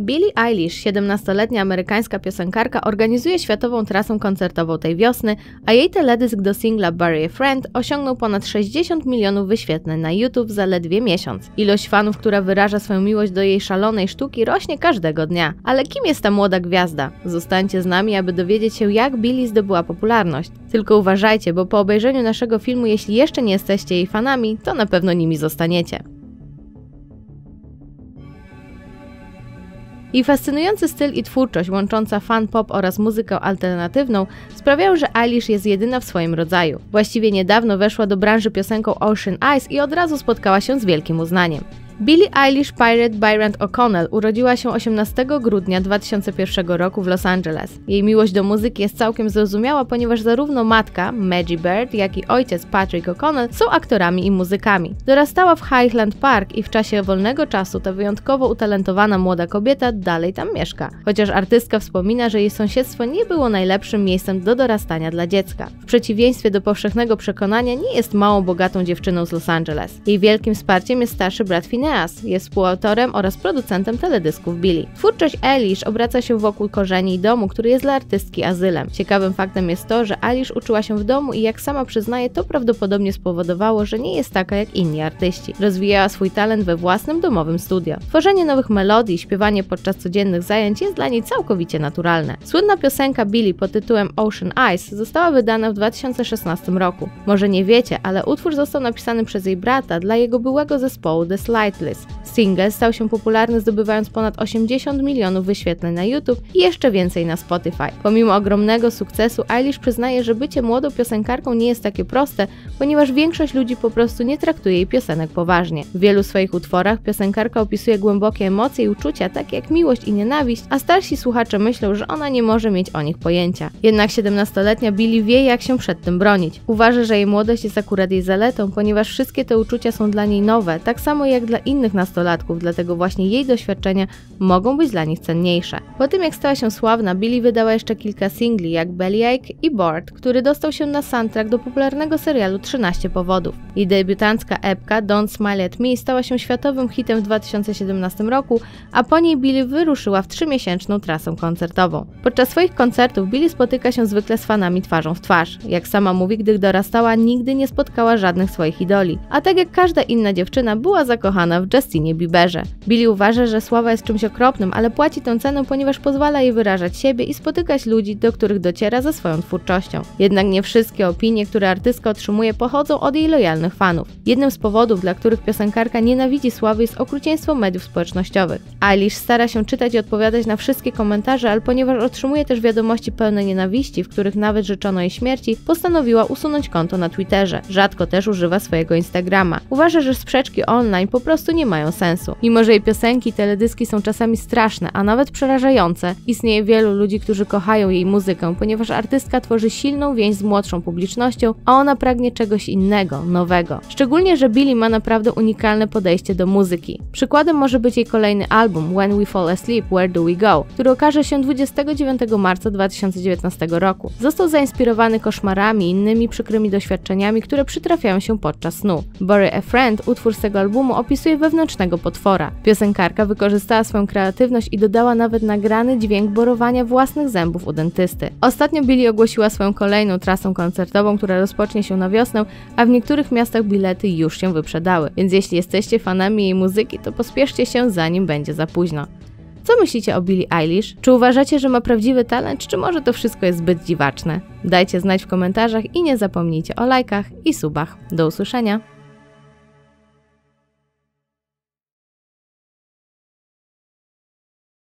Billie Eilish, 17-letnia amerykańska piosenkarka, organizuje światową trasę koncertową tej wiosny, a jej teledysk do singla Bury a Friend osiągnął ponad 60 milionów wyświetleń na YouTube zaledwie miesiąc. Ilość fanów, która wyraża swoją miłość do jej szalonej sztuki rośnie każdego dnia. Ale kim jest ta młoda gwiazda? Zostańcie z nami, aby dowiedzieć się jak Billie zdobyła popularność. Tylko uważajcie, bo po obejrzeniu naszego filmu, jeśli jeszcze nie jesteście jej fanami, to na pewno nimi zostaniecie. Jej fascynujący styl i twórczość łącząca fan pop oraz muzykę alternatywną sprawiają, że Eilish jest jedyna w swoim rodzaju. Właściwie niedawno weszła do branży piosenką Ocean Eyes i od razu spotkała się z wielkim uznaniem. Billie Eilish Pirate Byron O'Connell urodziła się 18 grudnia 2001 roku w Los Angeles. Jej miłość do muzyki jest całkiem zrozumiała, ponieważ zarówno matka, Maggie Bird, jak i ojciec, Patrick O'Connell, są aktorami i muzykami. Dorastała w Highland Park i w czasie wolnego czasu ta wyjątkowo utalentowana młoda kobieta dalej tam mieszka. Chociaż artystka wspomina, że jej sąsiedztwo nie było najlepszym miejscem do dorastania dla dziecka. W przeciwieństwie do powszechnego przekonania nie jest małą bogatą dziewczyną z Los Angeles. Jej wielkim wsparciem jest starszy brat Finney Phineas jest współautorem oraz producentem teledysków Billy. Twórczość Elish obraca się wokół korzeni domu, który jest dla artystki azylem. Ciekawym faktem jest to, że Elish uczyła się w domu i jak sama przyznaje, to prawdopodobnie spowodowało, że nie jest taka jak inni artyści. Rozwijała swój talent we własnym domowym studio. Tworzenie nowych melodii i śpiewanie podczas codziennych zajęć jest dla niej całkowicie naturalne. Słynna piosenka Billy pod tytułem Ocean Eyes została wydana w 2016 roku. Może nie wiecie, ale utwór został napisany przez jej brata dla jego byłego zespołu The Slide Single stał się popularny zdobywając ponad 80 milionów wyświetleń na YouTube i jeszcze więcej na Spotify. Pomimo ogromnego sukcesu, Eilish przyznaje, że bycie młodą piosenkarką nie jest takie proste, ponieważ większość ludzi po prostu nie traktuje jej piosenek poważnie. W wielu swoich utworach piosenkarka opisuje głębokie emocje i uczucia, takie jak miłość i nienawiść, a starsi słuchacze myślą, że ona nie może mieć o nich pojęcia. Jednak 17-letnia Billy wie, jak się przed tym bronić. Uważa, że jej młodość jest akurat jej zaletą, ponieważ wszystkie te uczucia są dla niej nowe, tak samo jak dla innych nastolatków, dlatego właśnie jej doświadczenia mogą być dla nich cenniejsze. Po tym jak stała się sławna, Billy wydała jeszcze kilka singli jak Bellyache i Bored, który dostał się na soundtrack do popularnego serialu 13 powodów. Jej debiutancka epka Don't Smile at Me stała się światowym hitem w 2017 roku, a po niej Billy wyruszyła w trzymiesięczną trasę koncertową. Podczas swoich koncertów Billy spotyka się zwykle z fanami twarzą w twarz. Jak sama mówi, gdy dorastała, nigdy nie spotkała żadnych swoich idoli, a tak jak każda inna dziewczyna była zakochana w Justinie Bieberze. Billy uważa, że sława jest czymś okropnym, ale płaci tę cenę, ponieważ pozwala jej wyrażać siebie i spotykać ludzi, do których dociera ze swoją twórczością. Jednak nie wszystkie opinie, które artystka otrzymuje, pochodzą od jej lojalnych fanów. Jednym z powodów, dla których piosenkarka nienawidzi sławy, jest okrucieństwo mediów społecznościowych. Eilish stara się czytać i odpowiadać na wszystkie komentarze, ale ponieważ otrzymuje też wiadomości pełne nienawiści, w których nawet życzono jej śmierci, postanowiła usunąć konto na Twitterze. Rzadko też używa swojego Instagrama. Uważa, że sprzeczki online po prostu nie mają sensu. Mimo, że jej piosenki teledyski są czasami straszne, a nawet przerażające, istnieje wielu ludzi, którzy kochają jej muzykę, ponieważ artystka tworzy silną więź z młodszą publicznością, a ona pragnie czegoś innego, nowego. Szczególnie, że Billie ma naprawdę unikalne podejście do muzyki. Przykładem może być jej kolejny album When We Fall Asleep, Where Do We Go, który okaże się 29 marca 2019 roku. Został zainspirowany koszmarami i innymi przykrymi doświadczeniami, które przytrafiają się podczas snu. Bury a Friend, utwór z tego albumu, opisuje wewnętrznego potwora. Piosenkarka wykorzystała swoją kreatywność i dodała nawet nagrany dźwięk borowania własnych zębów u dentysty. Ostatnio Billy ogłosiła swoją kolejną trasę koncertową, która rozpocznie się na wiosnę, a w niektórych miastach bilety już się wyprzedały. Więc jeśli jesteście fanami jej muzyki, to pospieszcie się zanim będzie za późno. Co myślicie o Billie Eilish? Czy uważacie, że ma prawdziwy talent, czy może to wszystko jest zbyt dziwaczne? Dajcie znać w komentarzach i nie zapomnijcie o lajkach i subach. Do usłyszenia!